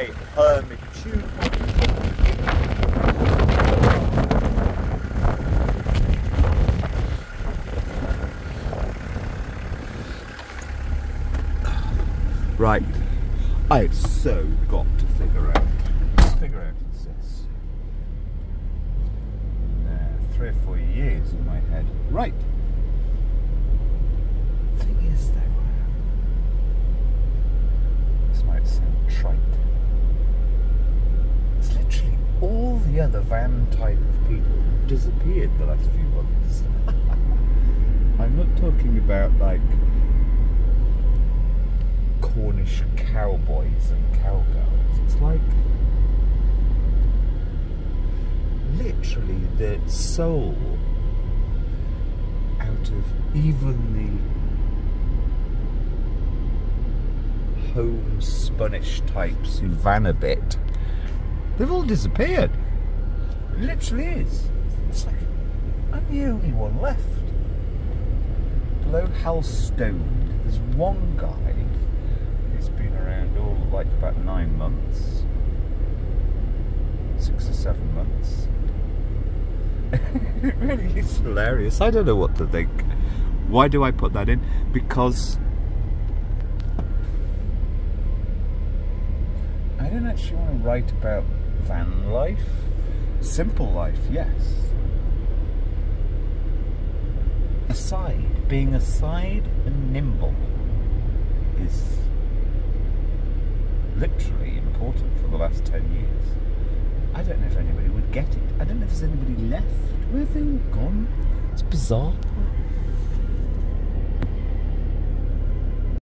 right. Um, two. Right. I've so got to figure out. Figure out this. Uh, three or four years in my head. Right. All the van type of people disappeared the last few months. I'm not talking about like Cornish cowboys and cowgirls. It's like literally the soul out of even the homespunish types who van a bit. They've all disappeared. It literally is. It's like I'm the only one left. Below Helston, there's one guy who's been around all like about nine months, six or seven months. it really is hilarious. I don't know what to think. Why do I put that in? Because I don't actually want to write about van life. Simple life, yes. Aside, being aside and nimble is literally important for the last 10 years. I don't know if anybody would get it. I don't know if there's anybody left. Where have they all gone? It's bizarre.